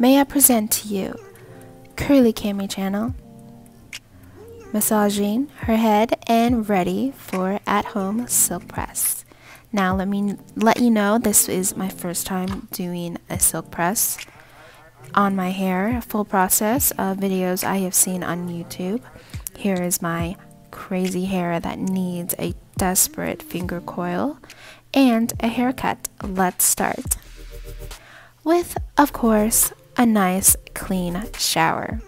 may I present to you Curly Cami channel, massaging her head and ready for at-home silk press. Now let me let you know this is my first time doing a silk press on my hair, full process of videos I have seen on YouTube. Here is my crazy hair that needs a desperate finger coil and a haircut. Let's start. With, of course, a nice clean shower.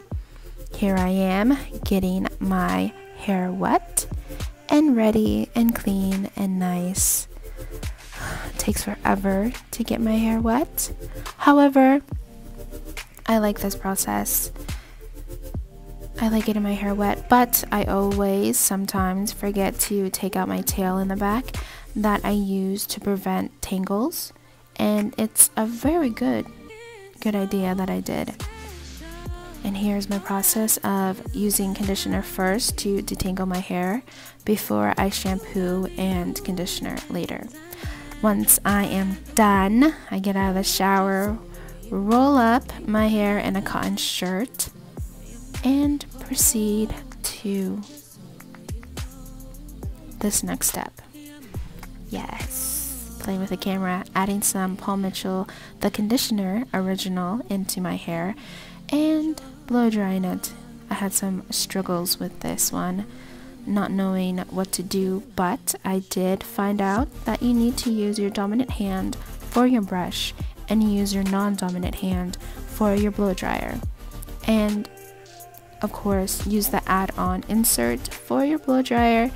Here I am getting my hair wet and ready and clean and nice. It takes forever to get my hair wet. However, I like this process. I like getting my hair wet, but I always sometimes forget to take out my tail in the back that I use to prevent tangles, and it's a very good good idea that I did. And here's my process of using conditioner first to detangle my hair before I shampoo and conditioner later. Once I am done, I get out of the shower, roll up my hair in a cotton shirt, and proceed to this next step. Yes, playing with the camera, adding some Paul Mitchell, the conditioner original, into my hair, and blow drying it. I had some struggles with this one, not knowing what to do, but I did find out that you need to use your dominant hand for your brush and use your non dominant hand for your blow dryer. And of course, use the add on insert for your blow dryer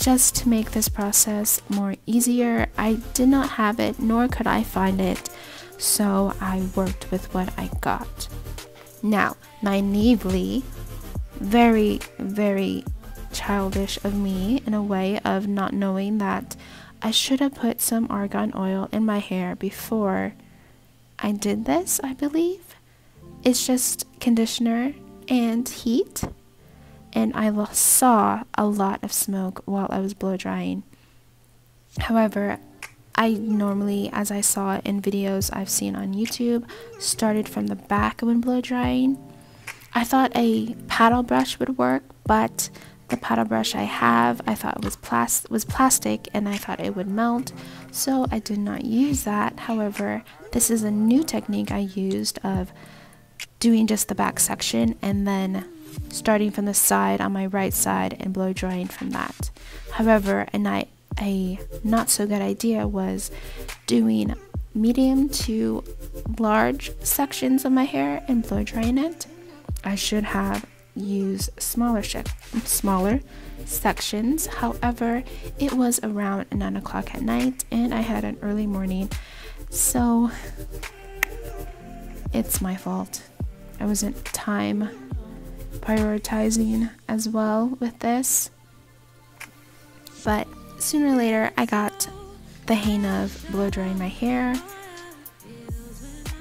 just to make this process more easier. I did not have it, nor could I find it, so I worked with what I got. Now, naively, very, very childish of me in a way of not knowing that I should have put some argan oil in my hair before I did this, I believe. It's just conditioner and heat and I saw a lot of smoke while I was blow drying. However, I normally, as I saw in videos I've seen on YouTube, started from the back when blow drying. I thought a paddle brush would work, but the paddle brush I have, I thought was plas- was plastic and I thought it would melt, so I did not use that. However, this is a new technique I used of doing just the back section and then starting from the side on my right side and blow drying from that. However, a, night, a not so good idea was doing medium to large sections of my hair and blow drying it. I should have used smaller smaller sections. However, it was around 9 o'clock at night and I had an early morning, so it's my fault. I wasn't time prioritizing as well with this. But sooner or later, I got the hang of blow drying my hair.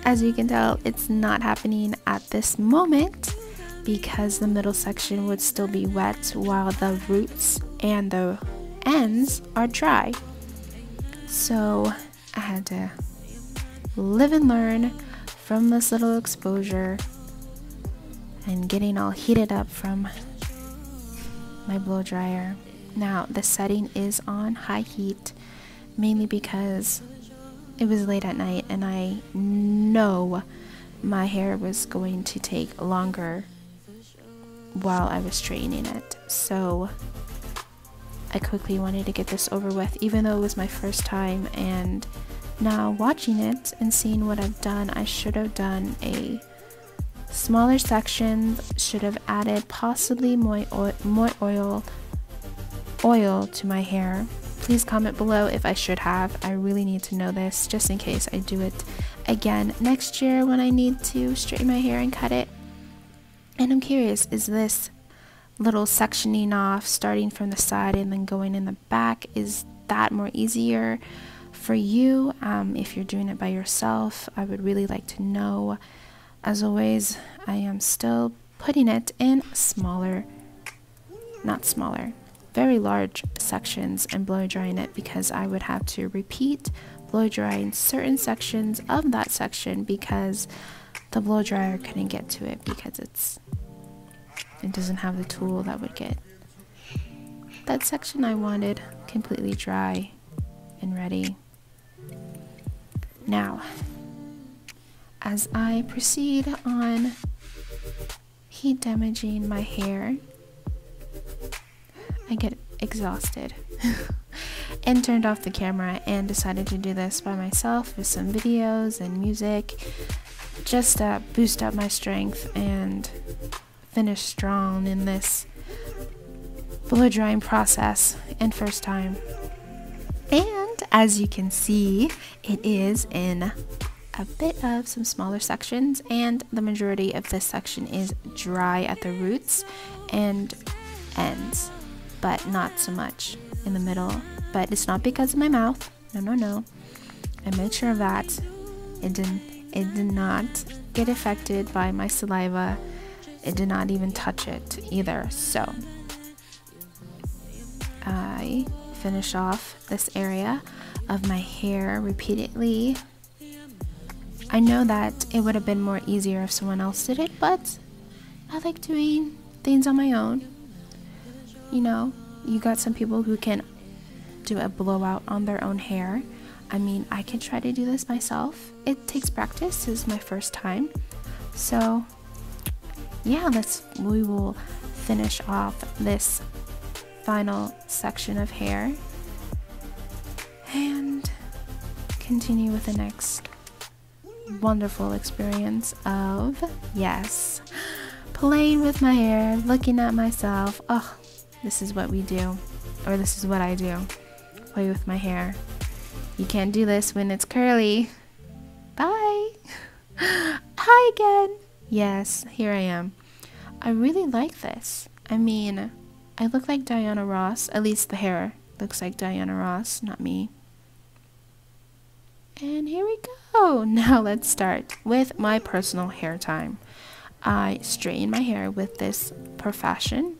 As you can tell, it's not happening at this moment because the middle section would still be wet while the roots and the ends are dry. So I had to live and learn from this little exposure and getting all heated up from my blow dryer. Now, the setting is on high heat mainly because it was late at night and I know my hair was going to take longer while I was straightening it. So I quickly wanted to get this over with, even though it was my first time. And now watching it and seeing what I've done, I should have done a Smaller sections should have added possibly more oil, more oil, oil to my hair. Please comment below if I should have. I really need to know this just in case I do it again next year when I need to straighten my hair and cut it. And I'm curious, is this little sectioning off starting from the side and then going in the back, is that more easier for you? Um, if you're doing it by yourself, I would really like to know. As always, I am still putting it in smaller, not smaller, very large sections and blow drying it because I would have to repeat blow drying certain sections of that section because the blow dryer couldn't get to it because it's it doesn't have the tool that would get that section I wanted completely dry and ready. Now, as I proceed on heat damaging my hair, I get exhausted and turned off the camera and decided to do this by myself with some videos and music just to boost up my strength and finish strong in this blow drying process and first time. And as you can see, it is in a bit of some smaller sections and the majority of this section is dry at the roots and ends, but not so much in the middle. But it's not because of my mouth. No, no, no. I made sure of that. It didn't it did not get affected by my saliva. It did not even touch it either. So I finish off this area of my hair repeatedly. I know that it would have been more easier if someone else did it, but I like doing things on my own. You know, you got some people who can do a blowout on their own hair. I mean, I can try to do this myself. It takes practice. This is my first time. So, yeah, let's we will finish off this final section of hair and continue with the next wonderful experience of yes, playing with my hair, looking at myself. Oh, this is what we do, or this is what I do. Play with my hair. You can't do this when it's curly. Bye. Hi again. Yes, here I am. I really like this. I mean, I look like Diana Ross. At least the hair looks like Diana Ross, not me. And here we go. Now let's start with my personal hair time. I straighten my hair with this Profashion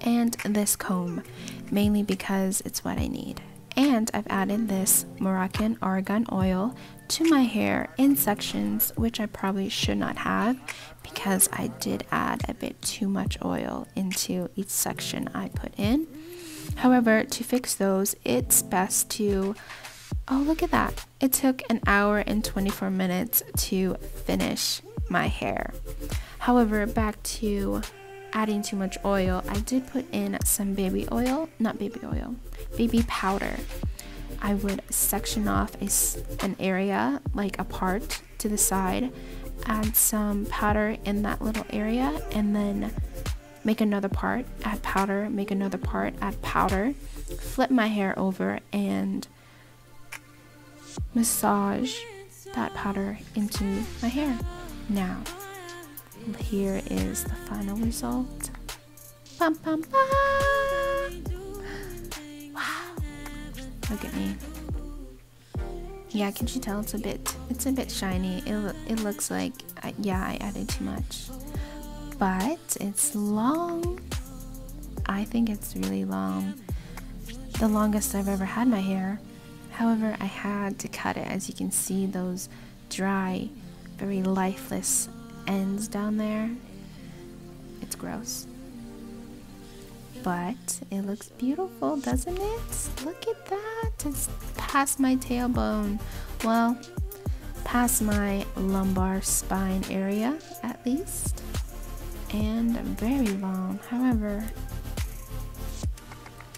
and this comb, mainly because it's what I need. And I've added this Moroccan argan oil to my hair in sections, which I probably should not have because I did add a bit too much oil into each section I put in. However, to fix those, it's best to Oh, look at that. It took an hour and 24 minutes to finish my hair. However, back to adding too much oil, I did put in some baby oil, not baby oil, baby powder. I would section off a, an area, like a part to the side, add some powder in that little area, and then make another part, add powder, make another part, add powder, flip my hair over, and massage that powder into my hair. Now, here is the final result. Bum, bum, bum. Wow. Look at me. Yeah, can you tell it's a bit it's a bit shiny. It it looks like I, yeah, I added too much. But it's long. I think it's really long. The longest I've ever had my hair. However, I had to cut it as you can see those dry, very lifeless ends down there. It's gross. But it looks beautiful, doesn't it? Look at that. It's past my tailbone. Well, past my lumbar spine area at least. And very long. However,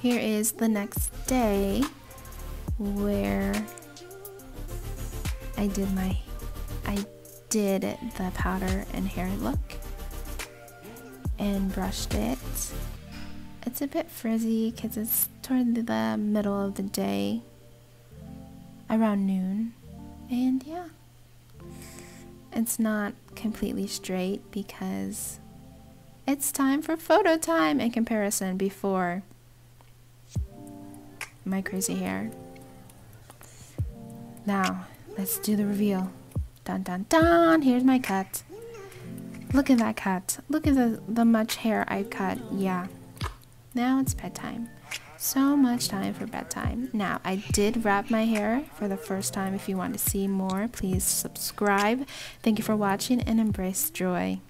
here is the next day where I did my I did the powder and hair look and brushed it. It's a bit frizzy because it's toward the middle of the day around noon and yeah it's not completely straight because it's time for photo time in comparison before my crazy hair. Now, let's do the reveal. Dun dun dun! Here's my cut. Look at that cut. Look at the, the much hair I cut. Yeah. Now it's bedtime. so much time for bedtime. Now, I did wrap my hair for the first time. If you want to see more, please subscribe. Thank you for watching and embrace joy.